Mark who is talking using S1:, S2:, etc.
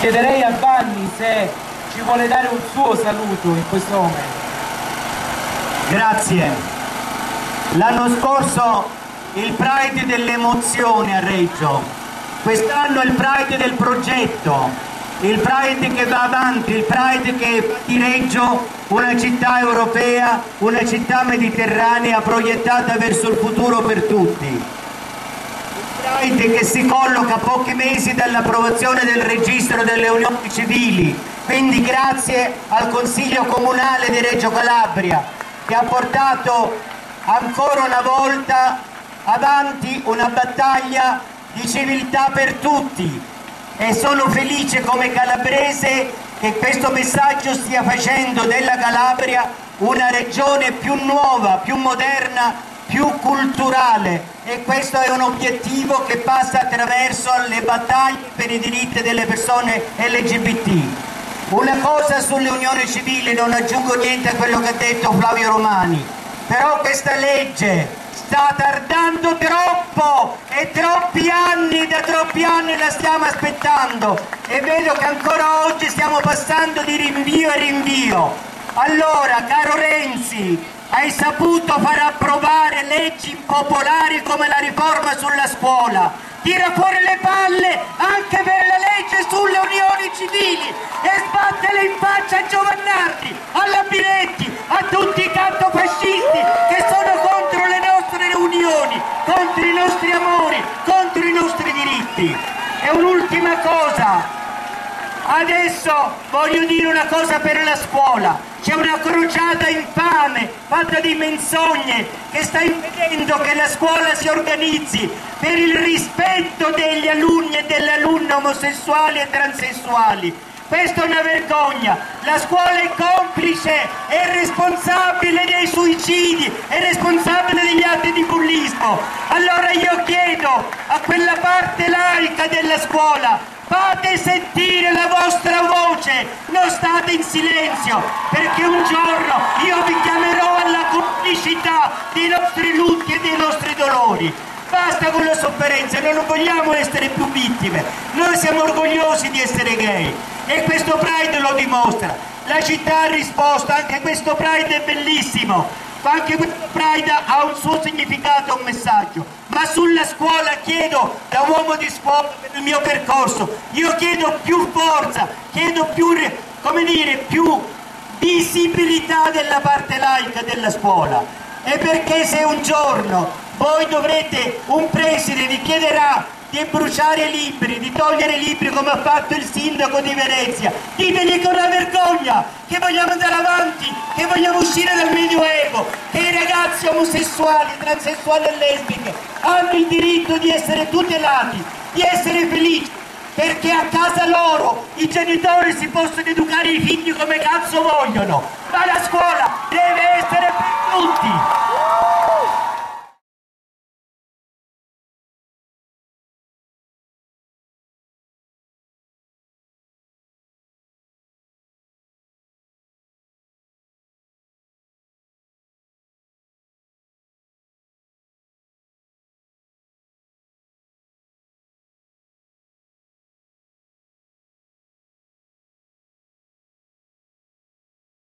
S1: Chiederei a Vanni se ci vuole dare un suo saluto in questo momento.
S2: Grazie. L'anno scorso il Pride dell'emozione a Reggio, quest'anno il Pride del progetto, il Pride che va avanti, il Pride che di Reggio una città europea, una città mediterranea proiettata verso il futuro per tutti. Pride che si colloca a pochi mesi dall'approvazione del registro delle unioni civili, quindi grazie al Consiglio Comunale di Reggio Calabria che ha portato ancora una volta avanti una battaglia di civiltà per tutti, e sono felice come calabrese che questo messaggio stia facendo della Calabria una regione più nuova, più moderna, più culturale e questo è un obiettivo che passa attraverso le battaglie per i diritti delle persone LGBT. Una cosa sulle unioni civili, non aggiungo niente a quello che ha detto Flavio Romani, però questa legge sta tardando troppo e troppi anni, da troppi anni la stiamo aspettando e vedo che ancora oggi stiamo passando di rinvio a rinvio. Allora, caro Renzi, hai saputo far approvare leggi impopolari come la riforma sulla scuola. Tira fuori le palle anche per la legge sulle unioni civili e sbattele in faccia a Giovannardi, alla Binetti, a tutti i cantofascisti che sono contro le nostre unioni, contro i nostri amori, contro i nostri diritti. E un'ultima cosa, Adesso voglio dire una cosa per la scuola. C'è una crociata infame, fatta di menzogne, che sta impedendo che la scuola si organizzi per il rispetto degli alunni e delle alunne omosessuali e transessuali. Questa è una vergogna, la scuola è complice, è responsabile dei suicidi, è responsabile degli atti di bullismo. Allora io chiedo a quella parte laica della scuola, Fate sentire la vostra voce, non state in silenzio, perché un giorno io vi chiamerò alla complicità dei nostri lutti e dei nostri dolori. Basta con la sofferenza, noi non vogliamo essere più vittime, noi siamo orgogliosi di essere gay e questo Pride lo dimostra. La città ha risposto, anche questo Pride è bellissimo, anche questo Pride ha un suo significato, un messaggio, ma chiedo, da uomo di scuola per il mio percorso, io chiedo più forza, chiedo più, come dire, più visibilità della parte laica della scuola. E perché se un giorno voi dovrete, un preside vi chiederà di bruciare libri, di togliere libri come ha fatto il sindaco di Venezia. Ditegli è una vergogna, che vogliamo andare avanti, che vogliamo uscire dal medioevo, che i ragazzi omosessuali, transessuali e lesbiche hanno il diritto di essere tutelati, di essere felici, perché a casa loro i genitori si possono educare i figli come cazzo vogliono, ma la scuola deve essere per tutti.